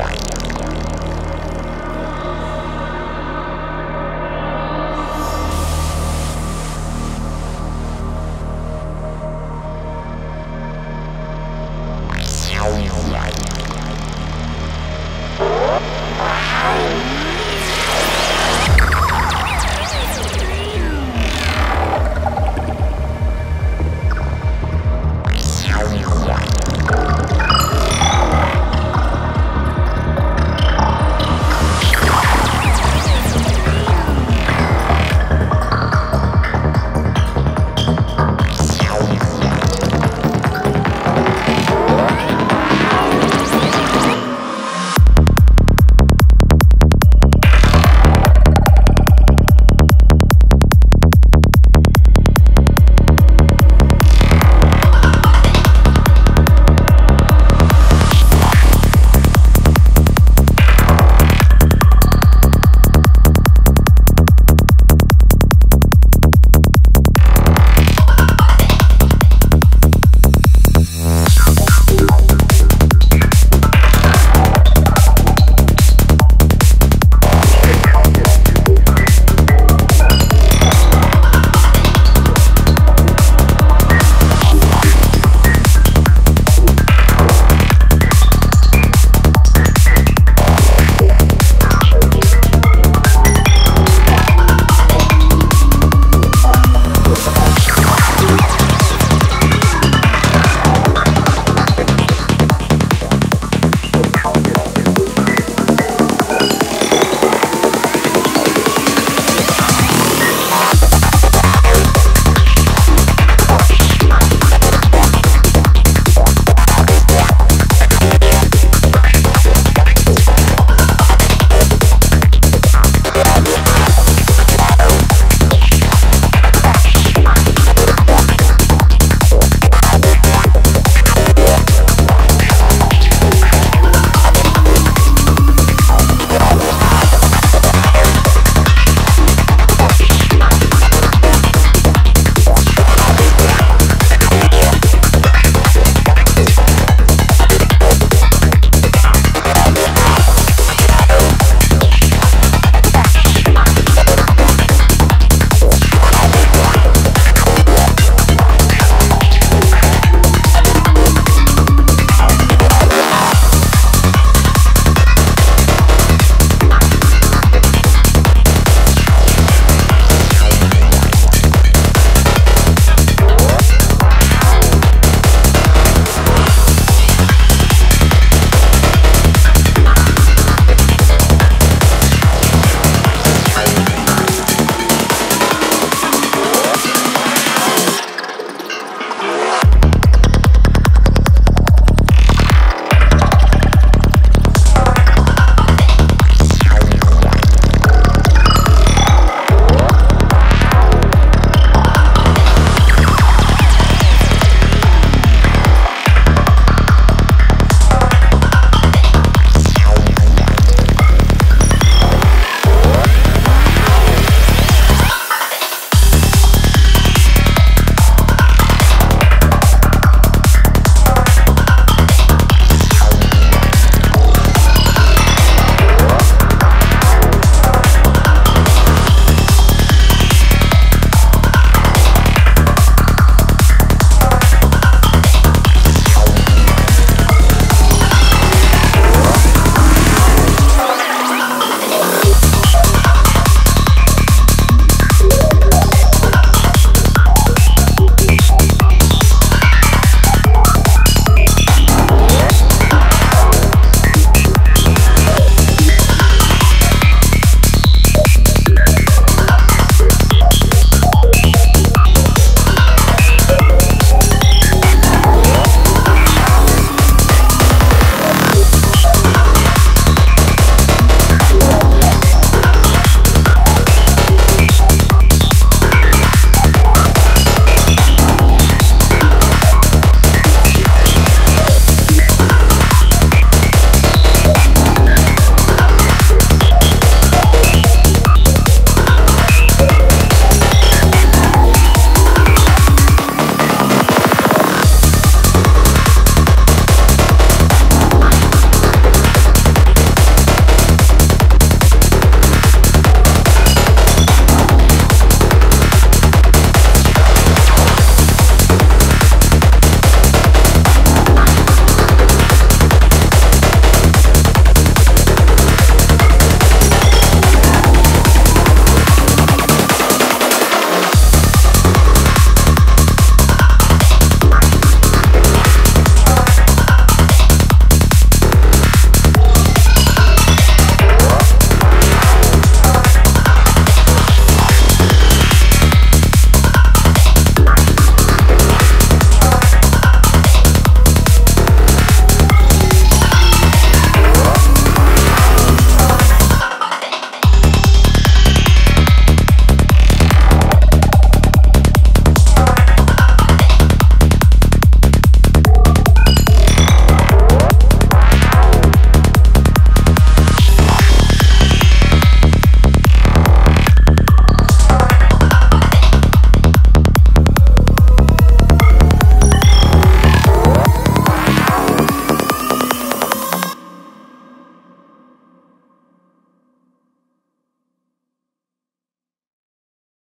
Bye.